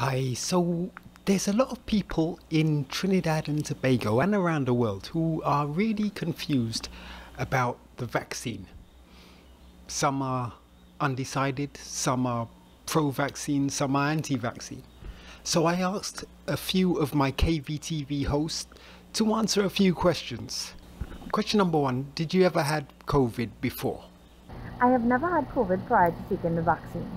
Hi, so there's a lot of people in Trinidad and Tobago and around the world who are really confused about the vaccine. Some are undecided, some are pro vaccine, some are anti vaccine. So I asked a few of my KVTV hosts to answer a few questions. Question number one Did you ever had COVID before? I have never had COVID prior to taking the vaccine.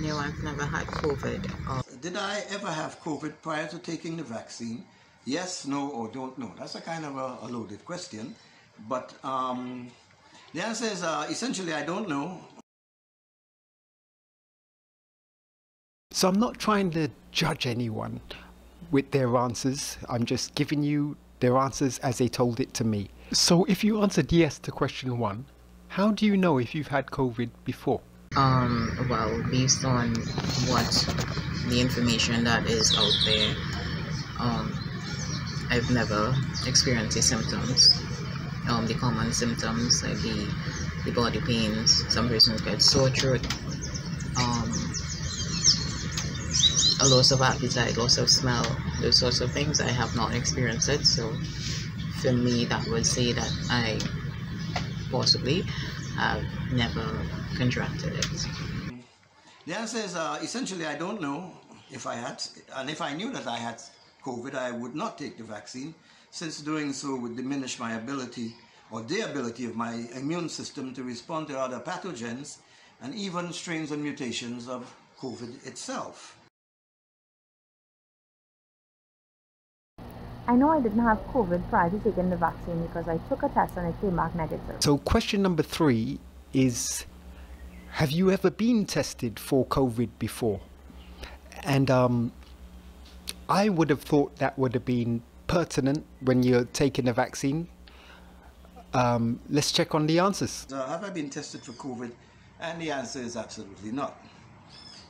No, I've never had COVID. Did I ever have COVID prior to taking the vaccine? Yes, no, or don't know. That's a kind of a, a loaded question. But um, the answer is uh, essentially I don't know. So I'm not trying to judge anyone with their answers. I'm just giving you their answers as they told it to me. So if you answered yes to question one, how do you know if you've had COVID before? Um, well, based on what the information that is out there, um, I've never experienced the symptoms. Um, the common symptoms like the the body pains. Some persons get sore throat. Um, a loss of appetite, loss of smell, those sorts of things. I have not experienced it, so for me, that would say that I possibly have never contracted it. The answer is uh, essentially I don't know if I had, and if I knew that I had COVID, I would not take the vaccine, since doing so would diminish my ability or the ability of my immune system to respond to other pathogens and even strains and mutations of COVID itself. I know I didn't have COVID prior to taking the vaccine because I took a test and it came back negative. So question number three is have you ever been tested for COVID before? And um, I would have thought that would have been pertinent when you're taking a vaccine. Um, let's check on the answers. Uh, have I been tested for COVID? And the answer is absolutely not.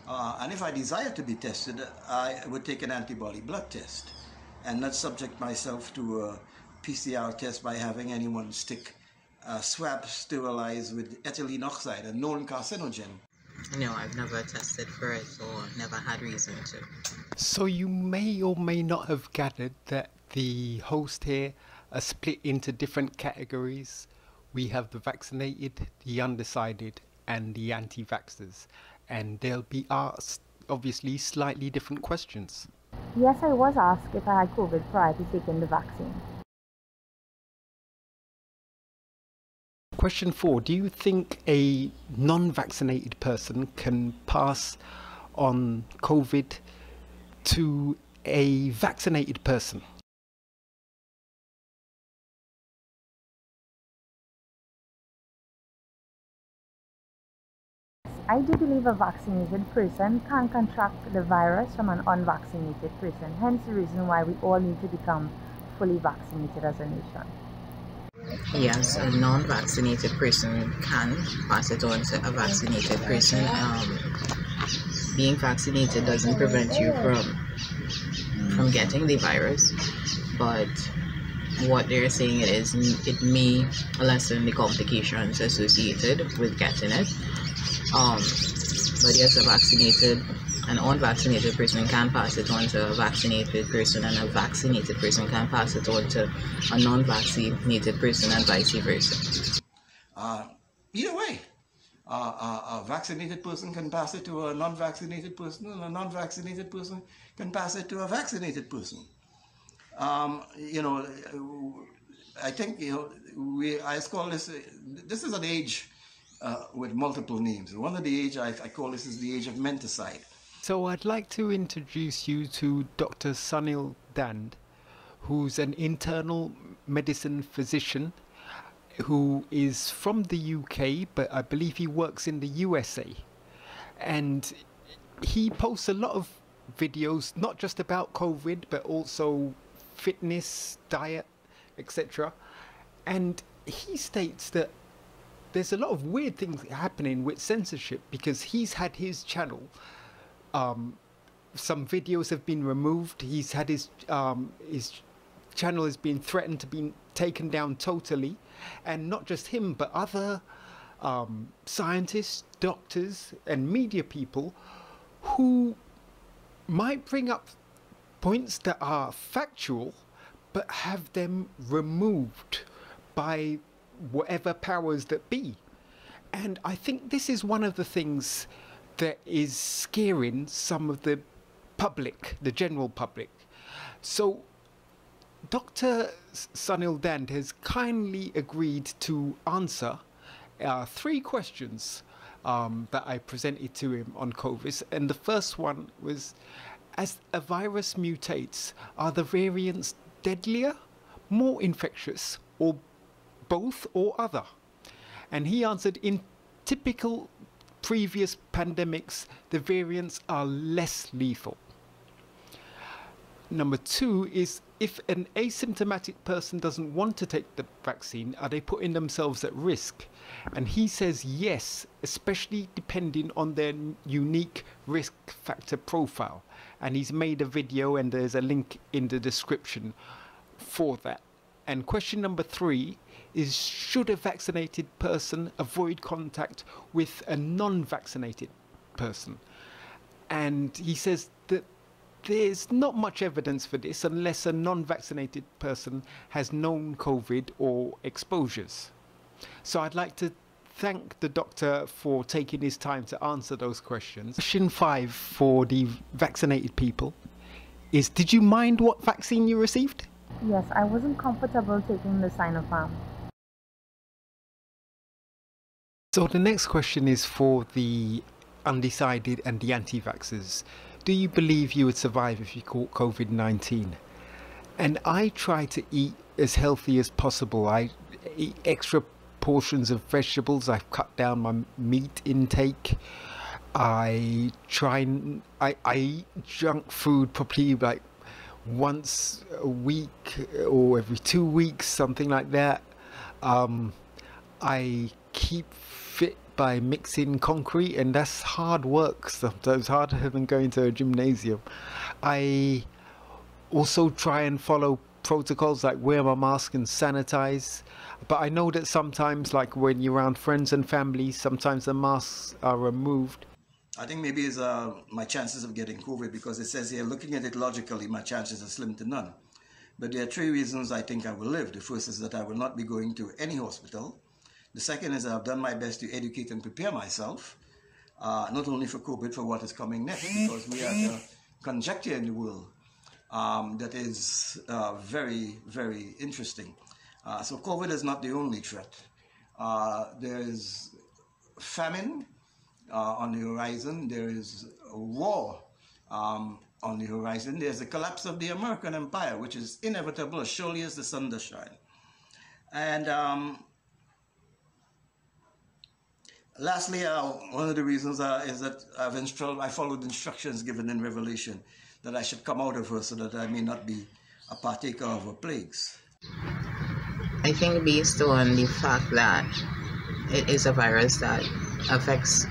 Uh, and if I desire to be tested, I would take an antibody blood test and not subject myself to a PCR test by having anyone stick a swab sterilized with ethylene oxide, a known carcinogen. No, I've never tested for it or never had reason to. So you may or may not have gathered that the host here are split into different categories. We have the vaccinated, the undecided, and the anti-vaxxers, and they'll be asked obviously slightly different questions. Yes, I was asked if I had COVID prior to taking the vaccine. Question four Do you think a non vaccinated person can pass on COVID to a vaccinated person? I do believe a vaccinated person can contract the virus from an unvaccinated person, hence the reason why we all need to become fully vaccinated as a nation. Yes, a non-vaccinated person can pass it on to a vaccinated person. Um, being vaccinated doesn't prevent you from from getting the virus, but what they're saying is it may lessen the complications associated with getting it. Um, but yes, a vaccinated an unvaccinated person can pass it on to a vaccinated person, and a vaccinated person can pass it on to a non-vaccinated person, and vice versa. Uh, either way, uh, a, a vaccinated person can pass it to a non-vaccinated person, and a non-vaccinated person can pass it to a vaccinated person. Um, you know, I think you know we I call this this is an age uh, with multiple names. One of the age I, I call this is the age of menticide. So I'd like to introduce you to Dr. Suneel Dhand, who's an internal medicine physician who is from the UK, but I believe he works in the USA. And he posts a lot of videos, not just about COVID, but also fitness, diet, etc. And he states that there's a lot of weird things happening with censorship because he's had his channel um, some videos have been removed. He's had his um, his channel has been threatened to be taken down totally, and not just him, but other um, scientists, doctors, and media people who might bring up points that are factual but have them removed by whatever powers that be. And I think this is one of the things that is scaring some of the public, the general public. So, Dr. Suneel Dhand has kindly agreed to answer uh, three questions um, that I presented to him on COVID. And the first one was As a virus mutates, are the variants deadlier, more infectious, or both or other? And he answered In typical previous pandemics, the variants are less lethal. Number two is if an asymptomatic person doesn't want to take the vaccine, are they putting themselves at risk? And he says yes, especially depending on their unique risk factor profile. And he's made a video, and there's a link in the description for that. And question number three is should a vaccinated person avoid contact with a non vaccinated person? And he says that there's not much evidence for this unless a non vaccinated person has known COVID or exposures. So I'd like to thank the doctor for taking his time to answer those questions. Question five for the vaccinated people is Did you mind what vaccine you received? Yes, I wasn't comfortable taking the Sinopharm. So the next question is for the undecided and the anti vaxxers. Do you believe you would survive if you caught COVID 19? And I try to eat as healthy as possible. I eat extra portions of vegetables. I've cut down my meat intake. I try and I, I eat junk food probably like once a week or every two weeks, something like that. Um, I keep by mixing concrete, and that's hard work sometimes, harder than going to a gymnasium. I also try and follow protocols like wear my mask and sanitize. But I know that sometimes, like when you're around friends and family, sometimes the masks are removed I think maybe it's uh, my chances of getting COVID because it says here, looking at it logically, my chances are slim to none. But there are three reasons I think I will live. The first is that I will not be going to any hospital. The second is I've done my best to educate and prepare myself, uh, not only for COVID, for what is coming next, because we have a conjecture in the world um, that is uh, very, very interesting. Uh, so COVID is not the only threat. Uh, there is famine, uh, on the horizon. There is war um, on the horizon. There's the collapse of the American empire, which is inevitable as surely as the sun does shine. And um, lastly, uh, one of the reasons uh, is that I've instru- I followed instructions given in Revelation that I should come out of her so that I may not be a partaker of her plagues. I think based on the fact that it is a virus that affects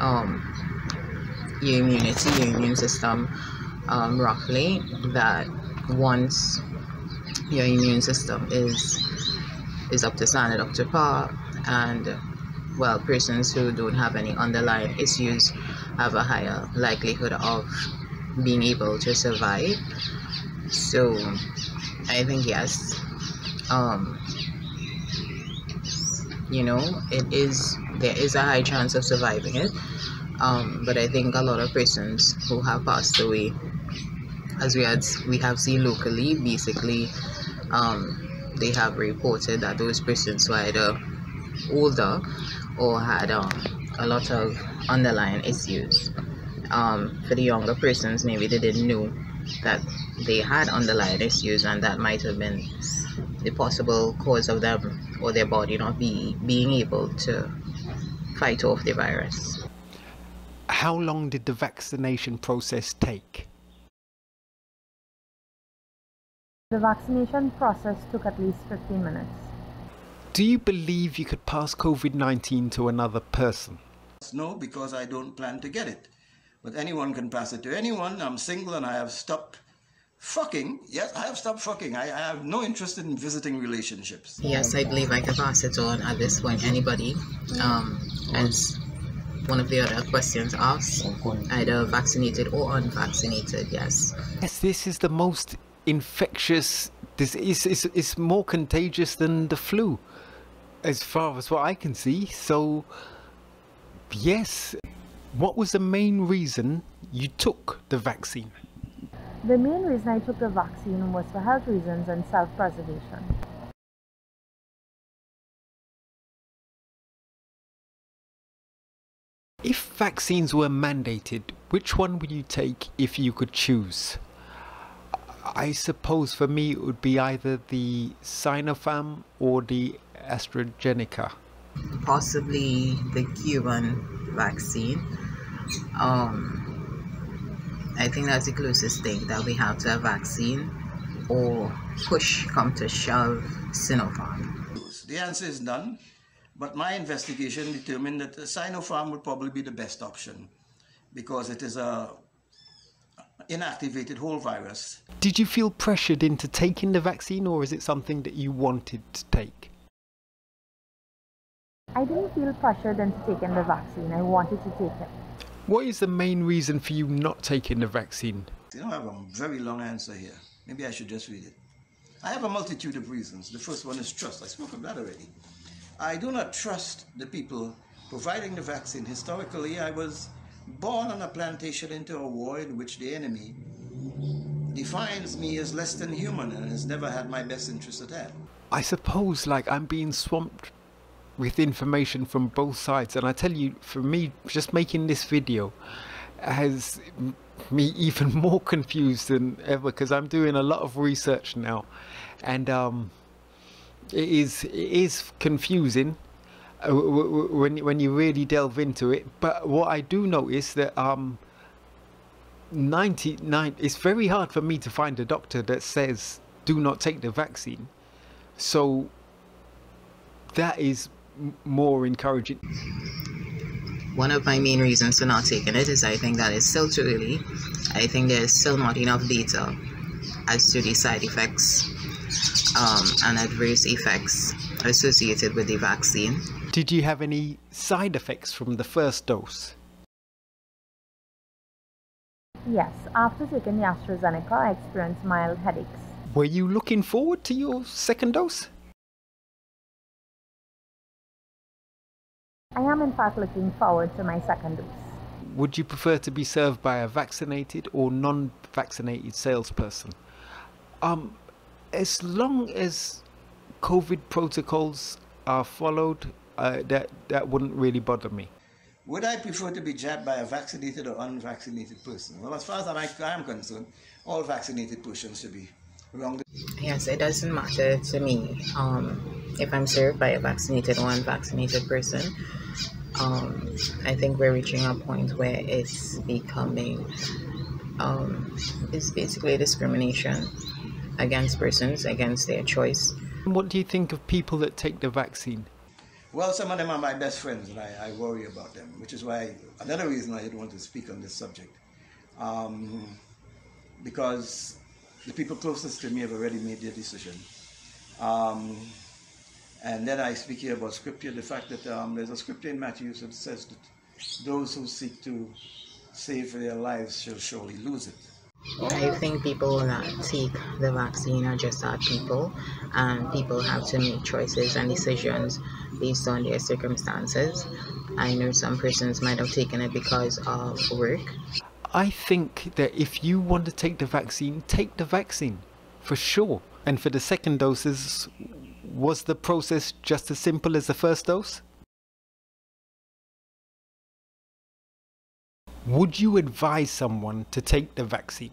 um, your immunity, your immune system um, roughly, that once your immune system is is up to standard, up to par, and well, persons who don't have any underlying issues have a higher likelihood of being able to survive. So, I think yes, um, you know, it is there is a high chance of surviving it. Um, but I think a lot of persons who have passed away, as we had we have seen locally, basically, um, they have reported that those persons were either older or had um, a lot of underlying issues. Um, for the younger persons, maybe they didn't know that they had underlying issues, and that might have been the possible cause of them or their body not be being able to fight off the virus. How long did the vaccination process take? The vaccination process took at least 15 minutes. Do you believe you could pass COVID 19 to another person? No, because I don't plan to get it. But anyone can pass it to anyone. I'm single and I have stopped fucking. Yes, I have stopped fucking. I, I have no interest in visiting relationships. Yes, I believe I can pass it on at this point. Anybody, um, as one of the other questions asked, either vaccinated or unvaccinated, yes. Yes, this is the most infectious, this is, is, is more contagious than the flu, as far as what I can see. So, yes, what was the main reason you took the vaccine? The main reason I took the vaccine was for health reasons and self-preservation. If vaccines were mandated, which one would you take if you could choose? I suppose for me it would be either the Sinopharm or the AstraZeneca. Possibly the Cuban vaccine. Um, I think that's the closest thing that we have to a vaccine or push come to shove Sinopharm. The answer is none. But my investigation determined that Sinopharm would probably be the best option because it is a inactivated whole virus. Did you feel pressured into taking the vaccine or is it something that you wanted to take? I didn't feel pressured into taking the vaccine. I wanted to take it. What is the main reason for you not taking the vaccine? You know, I have a very long answer here. Maybe I should just read it. I have a multitude of reasons. The first one is trust. I spoke of that already. I do not trust the people providing the vaccine. Historically, I was born on a plantation into a war in which the enemy defines me as less than human and has never had my best interest at heart. I suppose like I'm being swamped with information from both sides and I tell you for me just making this video has me even more confused than ever because I'm doing a lot of research now and um it is it is confusing uh, when when you really delve into it. But what I do notice that um, 99 it's very hard for me to find a doctor that says do not take the vaccine. So that is more encouraging. One of my main reasons for not taking it is I think that it's still too early. I think there's still not enough data as to the side effects um, and adverse effects associated with the vaccine. Did you have any side effects from the first dose? Yes, after taking the AstraZeneca, I experienced mild headaches. Were you looking forward to your second dose? I am in fact looking forward to my second dose. Would you prefer to be served by a vaccinated or non-vaccinated salesperson? Um, as long as COVID protocols are followed, uh, that that wouldn't really bother me. Would I prefer to be jabbed by a vaccinated or unvaccinated person? Well, as far as I am concerned, all vaccinated persons should be wrong. Yes, it doesn't matter to me um, if I'm served by a vaccinated or unvaccinated person. Um, I think we're reaching a point where it's becoming, um, it's basically discrimination against persons, against their choice. What do you think of people that take the vaccine? Well, some of them are my best friends, and I, I worry about them, which is why another reason I didn't want to speak on this subject. Um, because the people closest to me have already made their decision. Um, and then I speak here about scripture, the fact that um, there's a scripture in Matthew that says that those who seek to save their lives shall surely lose it. I think people that take the vaccine are just our people, and people have to make choices and decisions based on their circumstances. I know some persons might have taken it because of work. I think that if you want to take the vaccine, take the vaccine for sure. And for the second doses, was the process just as simple as the first dose? Would you advise someone to take the vaccine?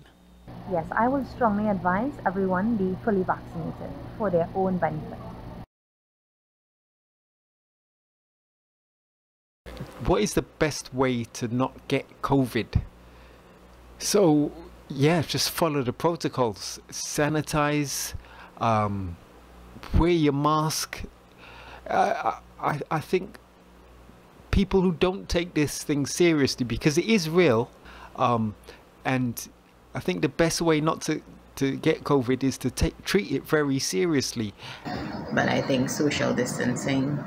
Yes, I would strongly advise everyone be fully vaccinated for their own benefit. What is the best way to not get COVID? So, yeah, just follow the protocols. Sanitize, um, wear your mask. Uh, I, I think people who don't take this thing seriously because it is real um, and I think the best way not to to get COVID is to take treat it very seriously. But I think social distancing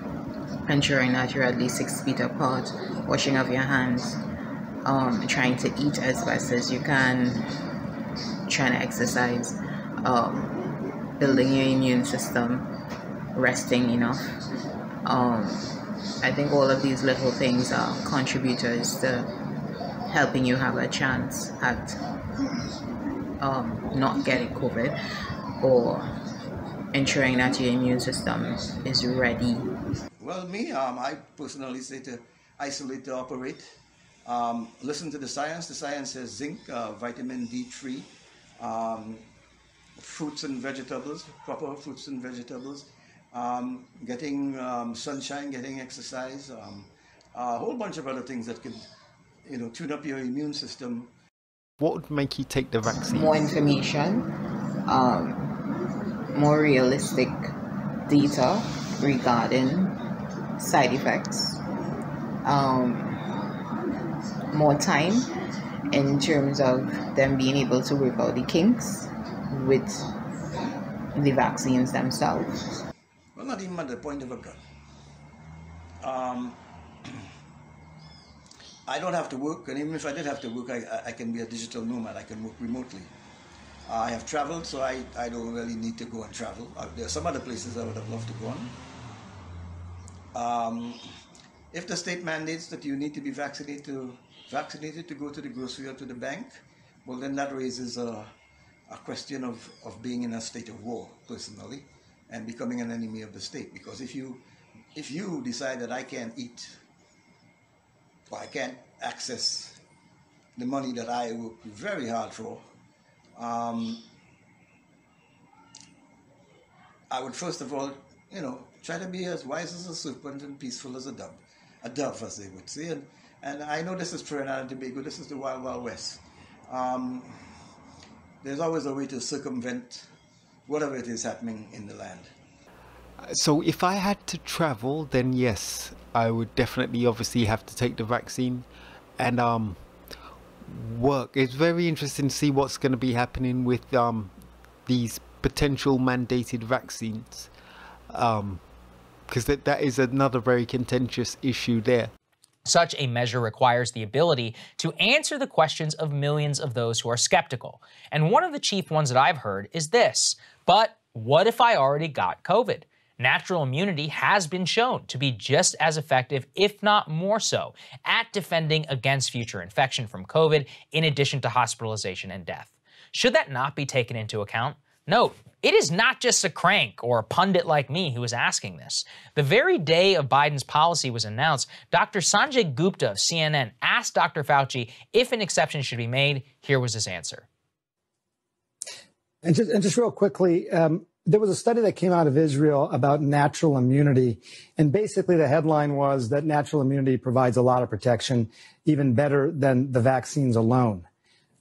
ensuring that you're at least six feet apart, washing of your hands, um, trying to eat as best as you can, trying to exercise, um, building your immune system, resting enough. Um, I think all of these little things are contributors to helping you have a chance at um, not getting COVID or ensuring that your immune system is ready. Well, me, um, I personally say to isolate to operate. Um, listen to the science. The science says zinc, uh, vitamin D3, um, fruits and vegetables, proper fruits and vegetables, um, getting um, sunshine, getting exercise, um, a whole bunch of other things that could, you know, tune up your immune system. What would make you take the vaccine? More information, um, more realistic data regarding side effects, um, more time in terms of them being able to work out the kinks with the vaccines themselves. Well, not even at the point of a gun. Um, I don't have to work, and even if I did have to work, I, I can be a digital nomad. I can work remotely. I have traveled, so I, I don't really need to go and travel. Uh, there are some other places I would have loved to go on. Um, if the state mandates that you need to be vaccinated to, vaccinated to go to the grocery or to the bank, well, then that raises a, a question of, of being in a state of war, personally, and becoming an enemy of the state. Because if you, if you decide that I can't eat, or I can't access the money that I work very hard for, um, I would first of all, you know, try to be as wise as a serpent and peaceful as a dove, a dove, as they would say. And, and I know this is Trinidad and Tobago, this is the Wild Wild West. Um, there's always a way to circumvent whatever it is happening in the land. So if I had to travel, then yes, I would definitely obviously have to take the vaccine and um work. It's very interesting to see what's going to be happening with um these potential mandated vaccines. Um because that, that is another very contentious issue there. Such a measure requires the ability to answer the questions of millions of those who are skeptical. And one of the chief ones that I've heard is this But what if I already got COVID? Natural immunity has been shown to be just as effective, if not more so, at defending against future infection from COVID, in addition to hospitalization and death. Should that not be taken into account? Note, it is not just a crank or a pundit like me who is asking this. The very day of Biden's policy was announced, Dr. Sanjay Gupta of CNN asked Dr. Fauci if an exception should be made. Here was his answer. And just, and just real quickly, um, there was a study that came out of Israel about natural immunity. And basically, the headline was that natural immunity provides a lot of protection, even better than the vaccines alone.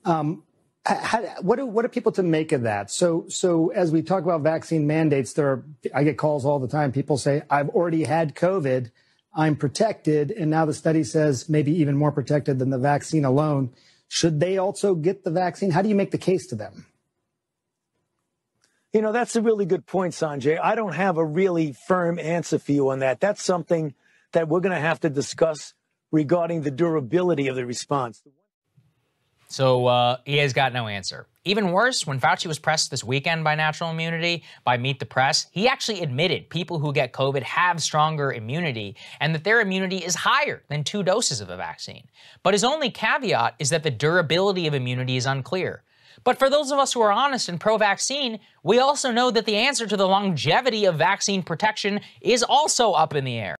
Um, how, what, are, what are people to make of that? So, so as we talk about vaccine mandates, there are, I get calls all the time. People say, I've already had COVID. I'm protected. And now the study says maybe even more protected than the vaccine alone. Should they also get the vaccine? How do you make the case to them? You know, that's a really good point, Sanjay. I don't have a really firm answer for you on that. That's something that we're going to have to discuss regarding the durability of the response. So uh, he has got no answer. Even worse, when Fauci was pressed this weekend by Natural Immunity, by Meet the Press, he actually admitted people who get COVID have stronger immunity and that their immunity is higher than two doses of a vaccine. But his only caveat is that the durability of immunity is unclear. But for those of us who are honest and pro vaccine, we also know that the answer to the longevity of vaccine protection is also up in the air.